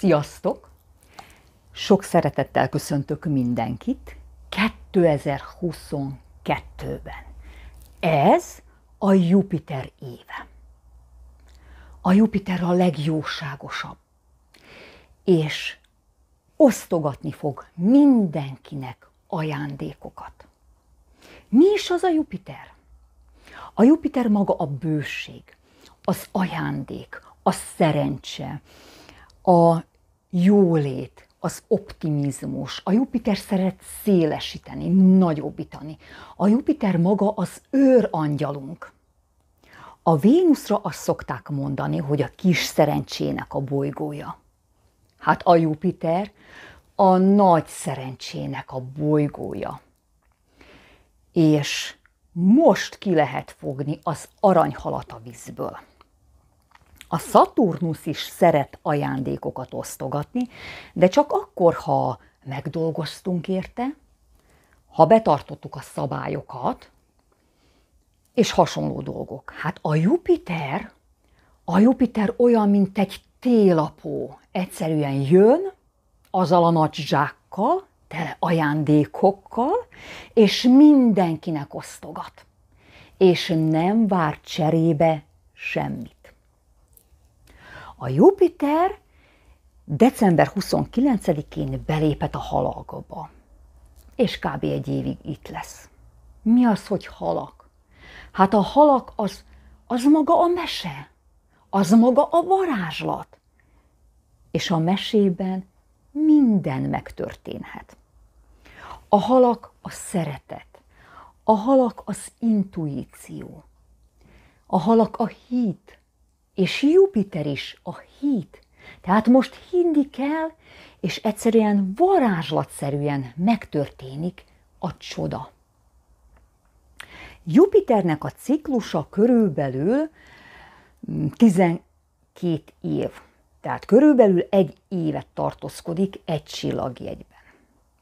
Sziasztok! Sok szeretettel köszöntök mindenkit 2022-ben. Ez a Jupiter éve. A Jupiter a legjóságosabb, és osztogatni fog mindenkinek ajándékokat. Mi is az a Jupiter? A Jupiter maga a bőség, az ajándék, a szerencse, a jólét, az optimizmus. A Jupiter szeret szélesíteni, nagyobbítani. A Jupiter maga az őrangyalunk. A Vénuszra azt szokták mondani, hogy a kis szerencsének a bolygója. Hát a Jupiter a nagy szerencsének a bolygója. És most ki lehet fogni az aranyhalat a vízből. A Szaturnusz is szeret ajándékokat osztogatni, de csak akkor, ha megdolgoztunk érte, ha betartottuk a szabályokat, és hasonló dolgok. Hát a Jupiter, a Jupiter olyan, mint egy télapó. Egyszerűen jön, azzal a nagy zsákkal, tele ajándékokkal, és mindenkinek osztogat. És nem vár cserébe semmit. A Jupiter december 29-én belépett a halakba, és kb. egy évig itt lesz. Mi az, hogy halak? Hát a halak az, az maga a mese, az maga a varázslat. És a mesében minden megtörténhet. A halak a szeretet, a halak az intuíció, a halak a hit, és Jupiter is a hit. Tehát most hinni kell, és egyszerűen varázslatszerűen megtörténik a csoda. Jupiternek a ciklusa körülbelül 12 mm, év. Tehát körülbelül egy évet tartózkodik egy csillagjegyben.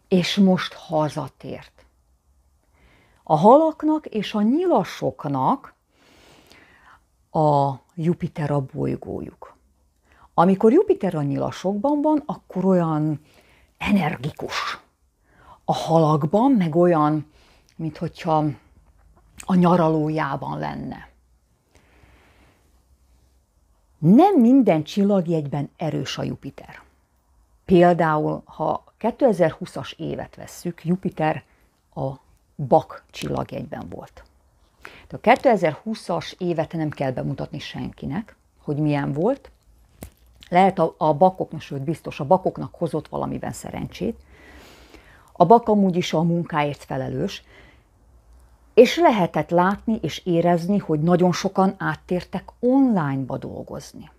És most hazatért. A halaknak és a nyilasoknak a Jupiter a bolygójuk. Amikor Jupiter a nyilasokban van, akkor olyan energikus. A halakban meg olyan, mintha a nyaralójában lenne. Nem minden csillagjegyben erős a Jupiter. Például, ha 2020-as évet vesszük, Jupiter a Bak csillagjegyben volt. De a 2020-as évet nem kell bemutatni senkinek, hogy milyen volt. Lehet a, a bakoknak, sőt biztos a bakoknak hozott valamiben szerencsét. A bak amúgy is a munkáért felelős, és lehetett látni és érezni, hogy nagyon sokan áttértek onlineba dolgozni.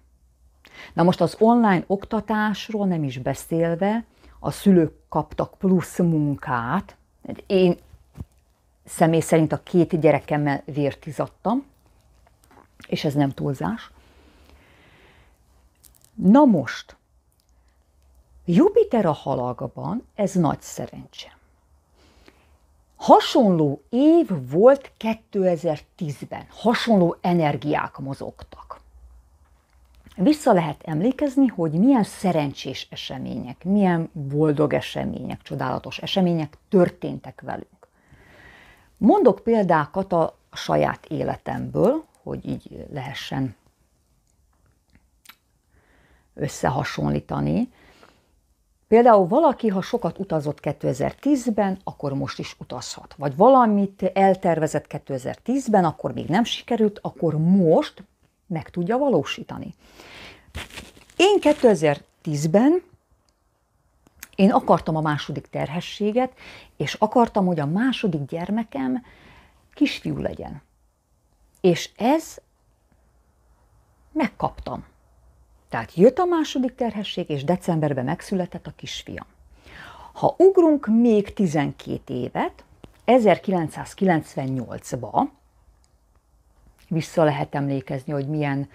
Na most az online oktatásról nem is beszélve, a szülők kaptak plusz munkát. Én személy szerint a két gyerekemmel vért izadtam, és ez nem túlzás. Na most, Jupiter a halagban, ez nagy szerencse. Hasonló év volt 2010-ben, hasonló energiák mozogtak. Vissza lehet emlékezni, hogy milyen szerencsés események, milyen boldog események, csodálatos események történtek velünk. Mondok példákat a saját életemből, hogy így lehessen összehasonlítani. Például valaki, ha sokat utazott 2010-ben, akkor most is utazhat. Vagy valamit eltervezett 2010-ben, akkor még nem sikerült, akkor most meg tudja valósítani. Én 2010-ben én akartam a második terhességet, és akartam, hogy a második gyermekem kisfiú legyen. És ez megkaptam. Tehát jött a második terhesség, és decemberben megszületett a kisfiam. Ha ugrunk még 12 évet, 1998-ba, vissza lehet emlékezni, hogy milyen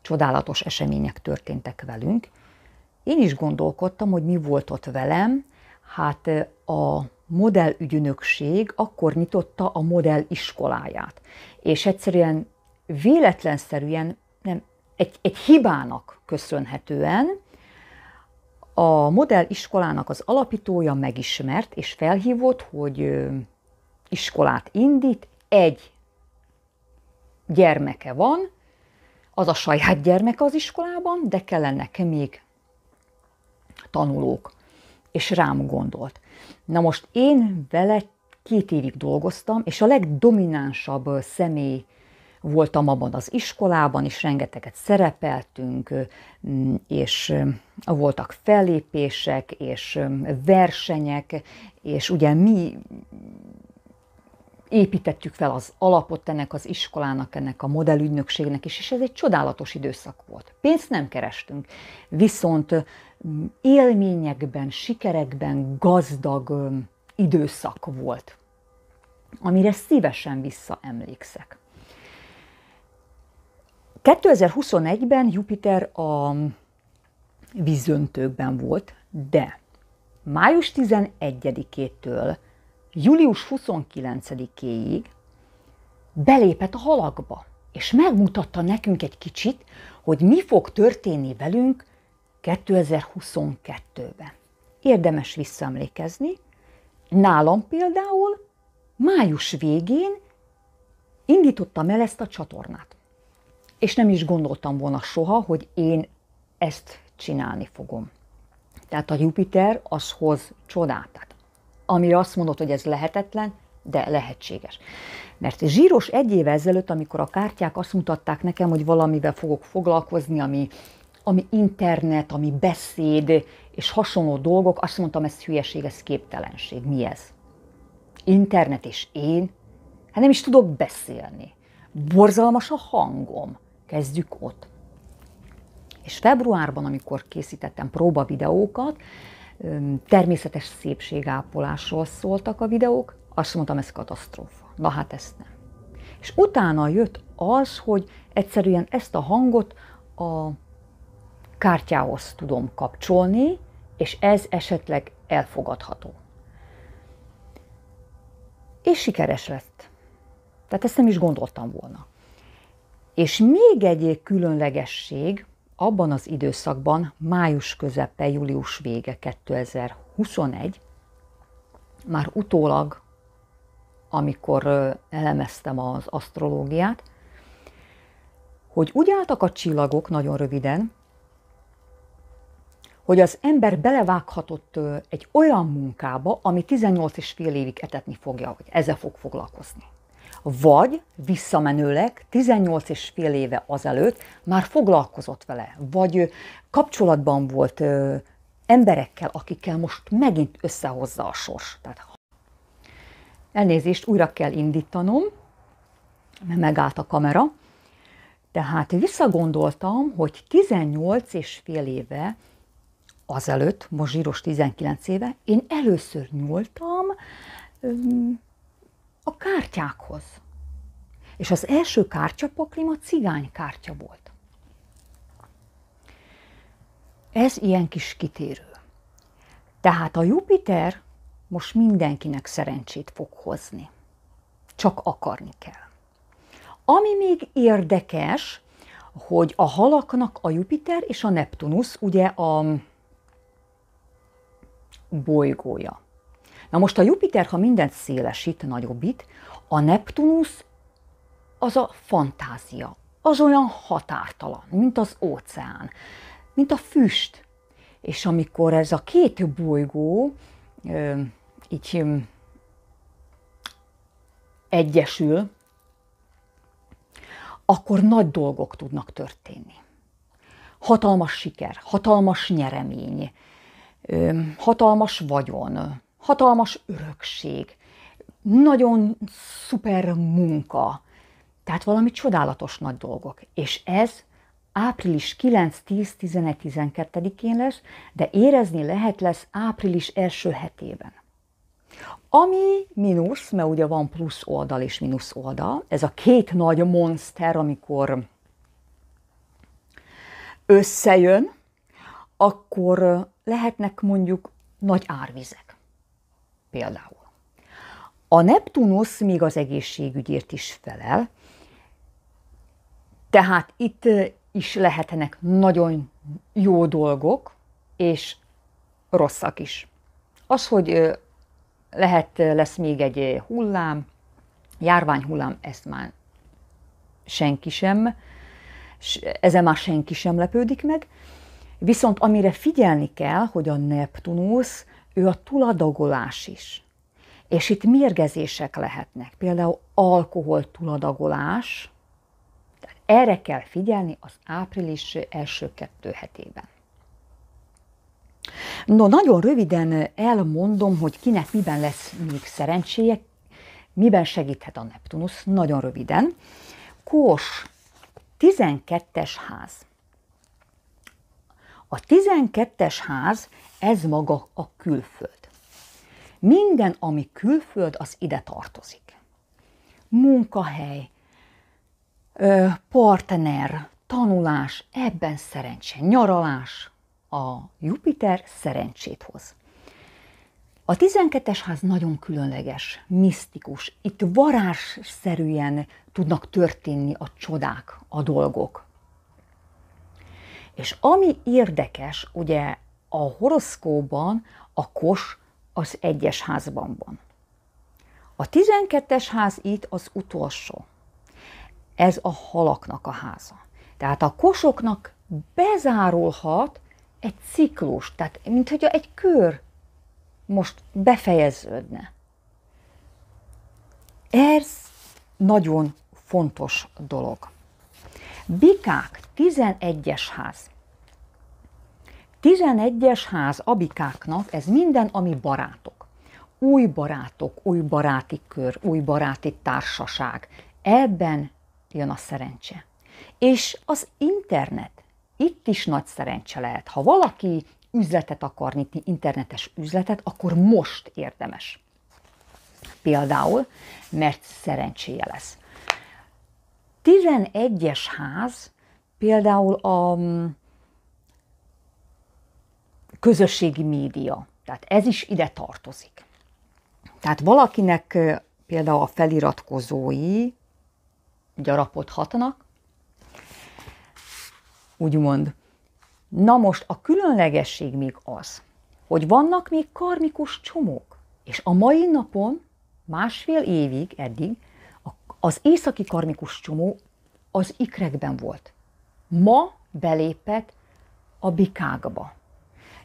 csodálatos események történtek velünk, én is gondolkodtam, hogy mi volt ott velem. Hát a modellügynökség akkor nyitotta a modell iskoláját. És egyszerűen véletlenszerűen, nem, egy, egy hibának köszönhetően A modell iskolának az alapítója megismert és felhívott, hogy iskolát indít, egy gyermeke van, az a saját gyermeke az iskolában, de kellenek még tanulók, és rám gondolt. Na most én vele két évig dolgoztam, és a legdominánsabb személy voltam abban az iskolában, és rengeteget szerepeltünk, és voltak fellépések, és versenyek, és ugye mi építettük fel az alapot ennek az iskolának, ennek a modellügynökségnek is, és ez egy csodálatos időszak volt. Pénzt nem kerestünk, viszont élményekben, sikerekben gazdag időszak volt, amire szívesen visszaemlékszek. 2021-ben Jupiter a vízöntőkben volt, de május 11-től július 29-éig belépett a halakba, és megmutatta nekünk egy kicsit, hogy mi fog történni velünk 2022-ben. Érdemes visszaemlékezni. Nálam például május végén indítottam el ezt a csatornát. És nem is gondoltam volna soha, hogy én ezt csinálni fogom. Tehát a Jupiter az hoz csodát. Tehát amire azt mondod, hogy ez lehetetlen, de lehetséges. Mert zsíros egy éve ezelőtt, amikor a kártyák azt mutatták nekem, hogy valamivel fogok foglalkozni, ami, ami internet, ami beszéd és hasonló dolgok, azt mondtam, ez hülyeség, ez képtelenség. Mi ez? Internet és én? Hát nem is tudok beszélni. Borzalmas a hangom. Kezdjük ott. És februárban, amikor készítettem próba videókat, természetes szépségápolásról szóltak a videók, azt mondtam, ez katasztrófa. Na hát ezt nem. És utána jött az, hogy egyszerűen ezt a hangot a kártyához tudom kapcsolni, és ez esetleg elfogadható. És sikeres lett. Tehát ezt nem is gondoltam volna. És még egy különlegesség, abban az időszakban, május közepe, július vége 2021, már utólag, amikor elemeztem az asztrológiát, hogy úgy álltak a csillagok nagyon röviden, hogy az ember belevághatott egy olyan munkába, ami 18 és fél évig etetni fogja, hogy ezzel fog foglalkozni vagy visszamenőleg 18 és fél éve azelőtt már foglalkozott vele, vagy kapcsolatban volt ö, emberekkel, akikkel most megint összehozza a sors. Tehát, elnézést, újra kell indítanom, mert megállt a kamera. Tehát visszagondoltam, hogy 18 és fél éve azelőtt, most zsíros 19 éve, én először nyúltam a kártyákhoz. És az első kártyapaklim a cigány kártya volt. Ez ilyen kis kitérő. Tehát a Jupiter most mindenkinek szerencsét fog hozni. Csak akarni kell. Ami még érdekes, hogy a halaknak a Jupiter és a Neptunus ugye a bolygója. Na most a Jupiter, ha mindent szélesít, nagyobbít, a Neptunus az a fantázia, az olyan határtalan, mint az óceán, mint a füst. És amikor ez a két bolygó ö, így ö, egyesül, akkor nagy dolgok tudnak történni. Hatalmas siker, hatalmas nyeremény, ö, hatalmas vagyon, hatalmas örökség, nagyon szuper munka, tehát valami csodálatos nagy dolgok. És ez április 9, 10, 11, 12-én lesz, de érezni lehet lesz április első hetében. Ami mínusz, mert ugye van plusz oldal és mínusz oldal, ez a két nagy monster, amikor összejön, akkor lehetnek mondjuk nagy árvizek például. A Neptunusz még az egészségügyért is felel, tehát itt is lehetnek nagyon jó dolgok, és rosszak is. Az, hogy lehet, lesz még egy hullám, járványhullám, ezt már senki sem, ezen már senki sem lepődik meg, viszont amire figyelni kell, hogy a Neptunusz, ő a tuladagolás is. És itt mérgezések lehetnek, például alkohol tuladagolás, tehát erre kell figyelni az április első kettő hetében. No, nagyon röviden elmondom, hogy kinek miben lesz még szerencséje, miben segíthet a Neptunusz, nagyon röviden. Kós 12-es ház. A 12-es ház, ez maga a külföld. Minden, ami külföld, az ide tartozik. Munkahely, partner, tanulás, ebben szerencse, nyaralás, a Jupiter szerencsét hoz. A 12-es ház nagyon különleges, misztikus. Itt varázsszerűen tudnak történni a csodák, a dolgok. És ami érdekes, ugye a horoszkóban a kos az egyes házban van. A 12-es ház itt az utolsó. Ez a halaknak a háza. Tehát a kosoknak bezárulhat egy ciklus, tehát mint egy kör most befejeződne. Ez nagyon fontos dolog. Bikák, 11-es ház. 11-es ház a bikáknak, ez minden, ami barátok. Új barátok, új baráti kör, új baráti társaság. Ebben jön a szerencse. És az internet, itt is nagy szerencse lehet. Ha valaki üzletet akar nyitni, internetes üzletet, akkor most érdemes. Például, mert szerencséje lesz. 11-es ház például a közösségi média, tehát ez is ide tartozik. Tehát valakinek például a feliratkozói gyarapodhatnak, úgymond. Na most a különlegesség még az, hogy vannak még karmikus csomók, és a mai napon, másfél évig eddig, az északi karmikus csomó az ikrekben volt. Ma belépett a bikákba.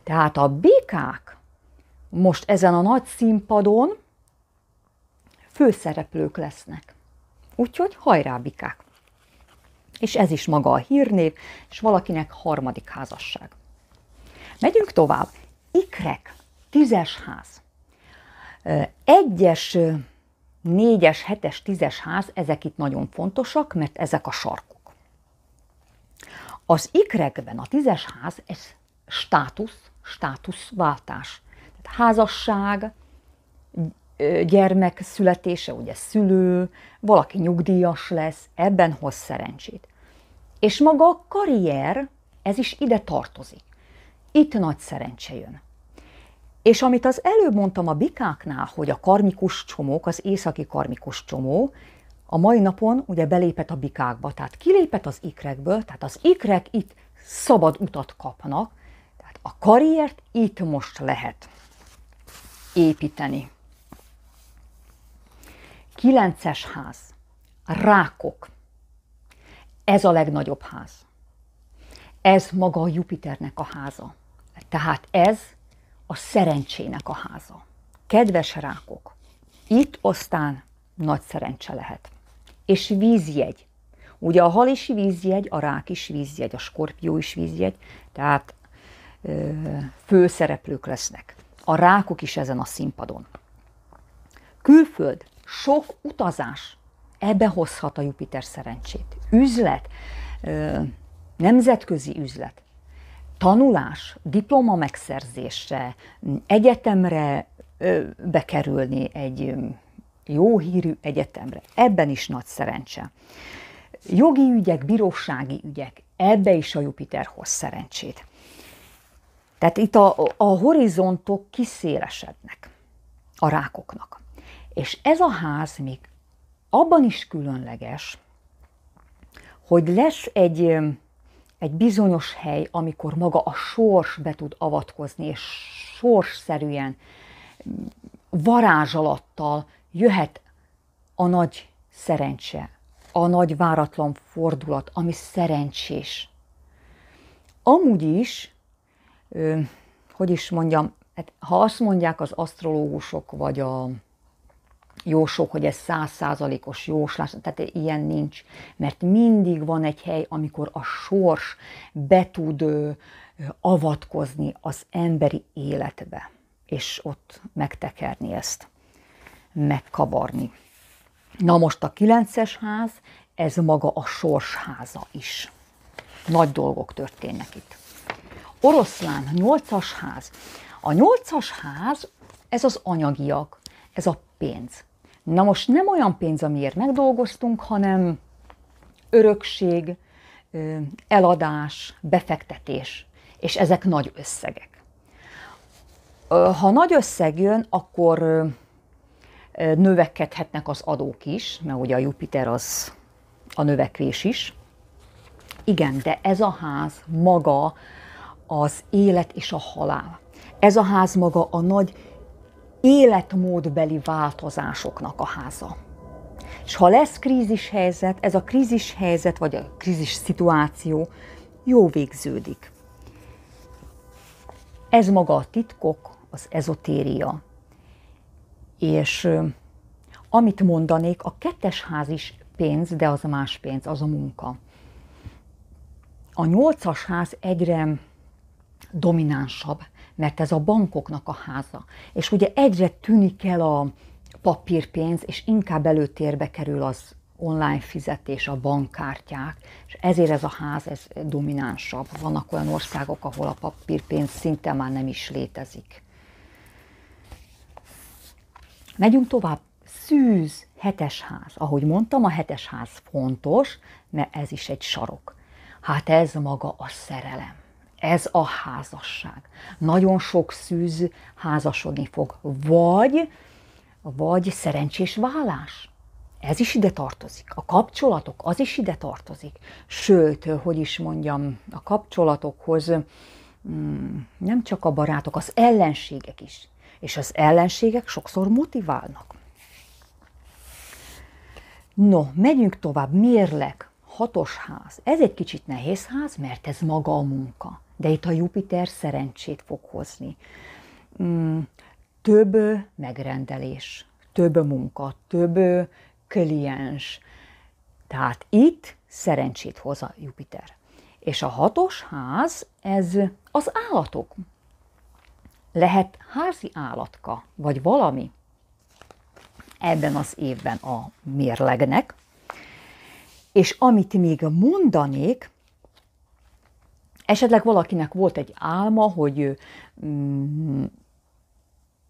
Tehát a bikák most ezen a nagy színpadon főszereplők lesznek. Úgyhogy hajrá bikák! És ez is maga a hírnév, és valakinek harmadik házasság. Megyünk tovább. Ikrek, tízes ház. Egyes, négyes, hetes, tízes ház, ezek itt nagyon fontosak, mert ezek a sarkok. Az ikrekben a tízes ház, ez státusz, státuszváltás. Tehát házasság, gyermek születése, ugye szülő, valaki nyugdíjas lesz, ebben hoz szerencsét. És maga a karrier, ez is ide tartozik. Itt nagy szerencse jön. És amit az előbb mondtam a bikáknál, hogy a karmikus csomók, az északi karmikus csomó, a mai napon ugye belépett a bikákba, tehát kilépett az ikrekből, tehát az ikrek itt szabad utat kapnak, a karriert itt most lehet építeni. Kilences ház. Rákok. Ez a legnagyobb ház. Ez maga a Jupiternek a háza. Tehát ez a szerencsének a háza. Kedves rákok, itt aztán nagy szerencse lehet. És vízjegy. Ugye a hal is vízjegy, a rák is vízjegy, a skorpió is vízjegy, tehát főszereplők lesznek. A rákok is ezen a színpadon. Külföld, sok utazás, ebbe hozhat a Jupiter szerencsét. Üzlet, nemzetközi üzlet, tanulás, diploma megszerzése, egyetemre bekerülni egy jó hírű egyetemre. Ebben is nagy szerencse. Jogi ügyek, bírósági ügyek, ebbe is a Jupiter hoz szerencsét. Tehát itt a, a horizontok kiszélesednek a rákoknak. És ez a ház még abban is különleges, hogy lesz egy, egy bizonyos hely, amikor maga a sors be tud avatkozni, és sorsszerűen, varázsalattal jöhet a nagy szerencse, a nagy váratlan fordulat, ami szerencsés. Amúgy is, hogy is mondjam, hát ha azt mondják az asztrológusok, vagy a jósok, hogy ez százszázalékos jóslás, tehát ilyen nincs, mert mindig van egy hely, amikor a sors be tud ö, avatkozni az emberi életbe, és ott megtekerni ezt, megkavarni. Na most a kilences ház, ez maga a sorsháza is. Nagy dolgok történnek itt. Oroszlán, nyolcas ház. A nyolcas ház, ez az anyagiak, ez a pénz. Na most nem olyan pénz, amiért megdolgoztunk, hanem örökség, eladás, befektetés, és ezek nagy összegek. Ha nagy összeg jön, akkor növekedhetnek az adók is, mert ugye a Jupiter az a növekvés is. Igen, de ez a ház maga az élet és a halál. Ez a ház maga a nagy életmódbeli változásoknak a háza. És ha lesz krízis helyzet, ez a krízis helyzet, vagy a krízis szituáció jó végződik. Ez maga a titkok, az ezotéria. És amit mondanék, a kettes ház is pénz, de az a más pénz, az a munka. A nyolcas ház egyre dominánsabb, mert ez a bankoknak a háza. És ugye egyre tűnik el a papírpénz, és inkább előtérbe kerül az online fizetés, a bankkártyák, és ezért ez a ház ez dominánsabb. Vannak olyan országok, ahol a papírpénz szinte már nem is létezik. Megyünk tovább. Szűz, hetes ház. Ahogy mondtam, a hetes ház fontos, mert ez is egy sarok. Hát ez maga a szerelem. Ez a házasság. Nagyon sok szűz házasodni fog. Vagy, vagy szerencsés vállás. Ez is ide tartozik. A kapcsolatok, az is ide tartozik. Sőt, hogy is mondjam, a kapcsolatokhoz mm, nem csak a barátok, az ellenségek is. És az ellenségek sokszor motiválnak. No, megyünk tovább. Mérlek, hatos ház. Ez egy kicsit nehéz ház, mert ez maga a munka de itt a Jupiter szerencsét fog hozni. Mm, több megrendelés, több munka, több kliens. Tehát itt szerencsét hoz a Jupiter. És a hatos ház, ez az állatok. Lehet házi állatka, vagy valami ebben az évben a mérlegnek. És amit még mondanék, Esetleg valakinek volt egy álma, hogy mm,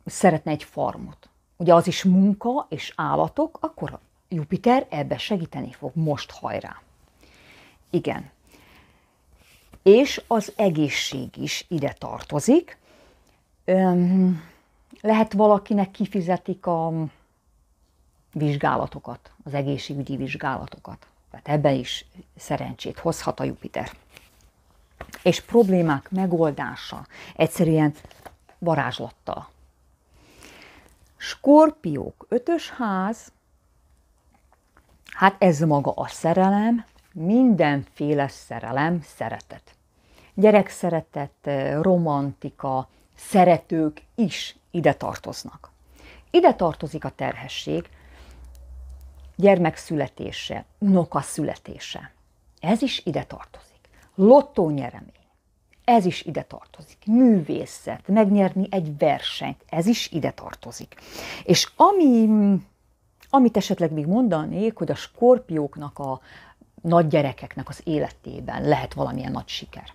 szeretne egy farmot. Ugye az is munka és állatok, akkor Jupiter ebbe segíteni fog. Most hajrá! Igen. És az egészség is ide tartozik. Öm, lehet valakinek kifizetik a vizsgálatokat, az egészségügyi vizsgálatokat. Tehát ebben is szerencsét hozhat a Jupiter és problémák megoldása egyszerűen varázslattal. Skorpiók, ötös ház, hát ez maga a szerelem, mindenféle szerelem, szeretet. Gyerekszeretet, romantika, szeretők is ide tartoznak. Ide tartozik a terhesség, gyermek születése, unoka születése. Ez is ide tartozik lottónyeremény. Ez is ide tartozik. Művészet, megnyerni egy versenyt, ez is ide tartozik. És ami, amit esetleg még mondanék, hogy a skorpióknak, a nagy gyerekeknek az életében lehet valamilyen nagy siker.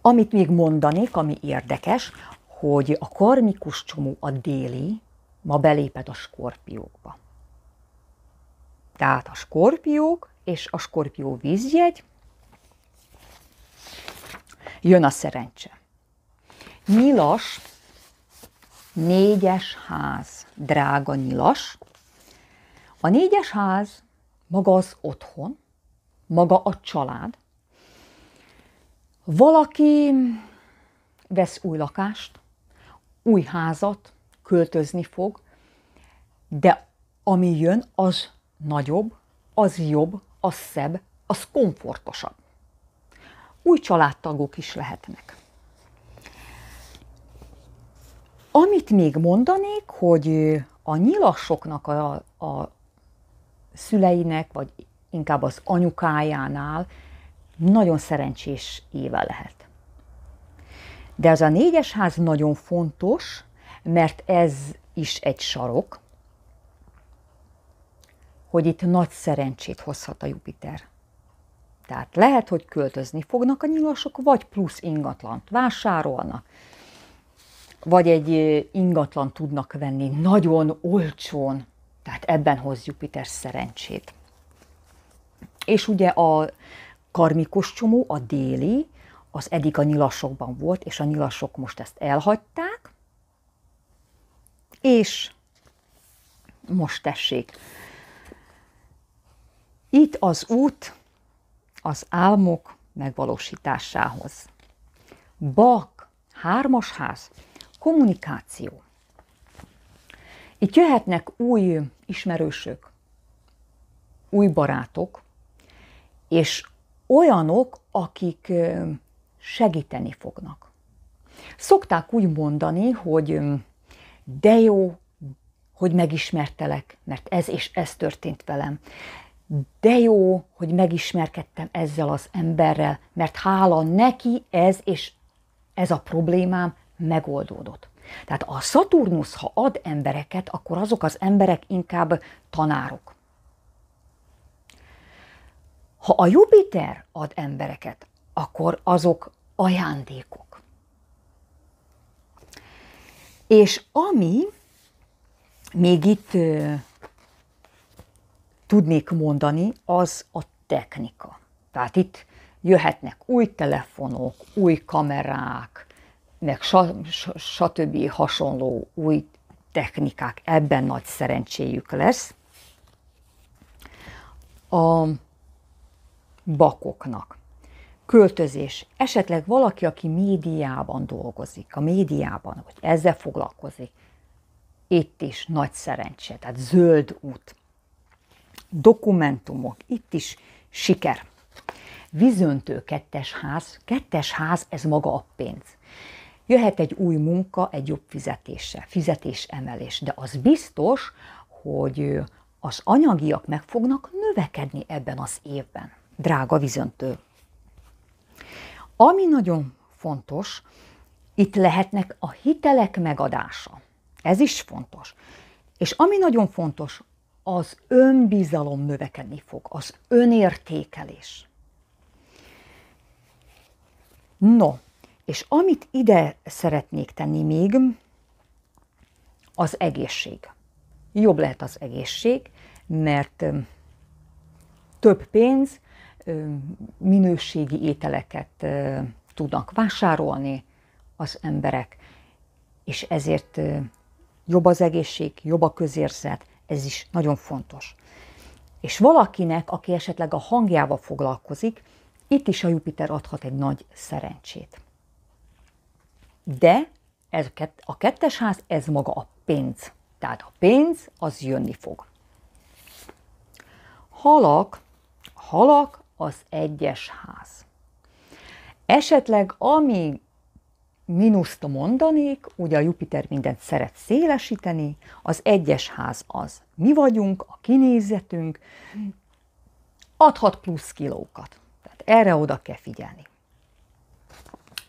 Amit még mondanék, ami érdekes, hogy a karmikus csomó a déli ma belépett a skorpiókba. Tehát a skorpiók és a skorpió vízjegy jön a szerencse. Nyilas, négyes ház, drága nyilas. A négyes ház maga az otthon, maga a család. Valaki vesz új lakást, új házat, költözni fog, de ami jön, az nagyobb, az jobb, az szebb, az komfortosabb. Új családtagok is lehetnek. Amit még mondanék, hogy a nyilasoknak a, a szüleinek, vagy inkább az anyukájánál nagyon szerencsés éve lehet. De az a négyes ház nagyon fontos, mert ez is egy sarok, hogy itt nagy szerencsét hozhat a Jupiter. Tehát lehet, hogy költözni fognak a nyilasok, vagy plusz ingatlant vásárolnak, vagy egy ingatlan tudnak venni nagyon olcsón, tehát ebben hoz Jupiter szerencsét. És ugye a karmikus csomó, a déli, az eddig a nyilasokban volt, és a nyilasok most ezt elhagyták, és most tessék. Itt az út az álmok megvalósításához. Bak, hármas ház, kommunikáció. Itt jöhetnek új ismerősök, új barátok, és olyanok, akik segíteni fognak. Szokták úgy mondani, hogy de jó, hogy megismertelek, mert ez és ez történt velem. De jó, hogy megismerkedtem ezzel az emberrel, mert hála neki ez és ez a problémám megoldódott. Tehát a Szaturnusz, ha ad embereket, akkor azok az emberek inkább tanárok. Ha a Jupiter ad embereket, akkor azok ajándékok. És ami még itt tudnék mondani, az a technika. Tehát itt jöhetnek új telefonok, új kamerák, meg stb. hasonló új technikák, ebben nagy szerencséjük lesz. A bakoknak költözés, esetleg valaki, aki médiában dolgozik, a médiában, vagy ezzel foglalkozik, itt is nagy szerencse, tehát zöld út, dokumentumok, itt is siker. Vízöntő kettes ház, kettes ház, ez maga a pénz. Jöhet egy új munka, egy jobb fizetése, fizetésemelés, de az biztos, hogy az anyagiak meg fognak növekedni ebben az évben. Drága vízöntő ami nagyon fontos, itt lehetnek a hitelek megadása. Ez is fontos. És ami nagyon fontos, az önbizalom növekedni fog, az önértékelés. No, és amit ide szeretnék tenni még, az egészség. Jobb lehet az egészség, mert több pénz, minőségi ételeket tudnak vásárolni az emberek, és ezért jobb az egészség, jobb a közérzet, ez is nagyon fontos. És valakinek, aki esetleg a hangjával foglalkozik, itt is a Jupiter adhat egy nagy szerencsét. De ez a kettes ház, ez maga a pénz. Tehát a pénz, az jönni fog. Halak, halak az egyes ház. Esetleg ami mínuszt mondanék, ugye a Jupiter mindent szeret szélesíteni, az egyes ház az mi vagyunk, a kinézetünk, adhat plusz kilókat. Tehát erre oda kell figyelni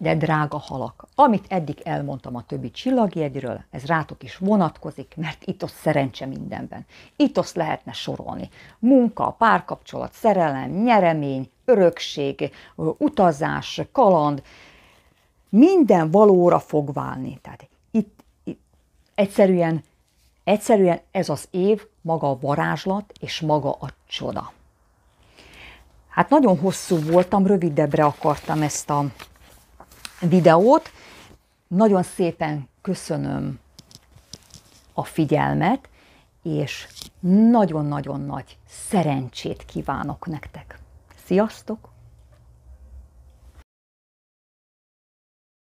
de drága halak. Amit eddig elmondtam a többi csillagjegyről, ez rátok is vonatkozik, mert itt ott szerencse mindenben. Itt azt lehetne sorolni. Munka, párkapcsolat, szerelem, nyeremény, örökség, utazás, kaland, minden valóra fog válni. Tehát itt, itt egyszerűen, egyszerűen ez az év maga a varázslat és maga a csoda. Hát nagyon hosszú voltam, rövidebbre akartam ezt a videót. Nagyon szépen köszönöm a figyelmet, és nagyon-nagyon nagy szerencsét kívánok nektek. Sziasztok!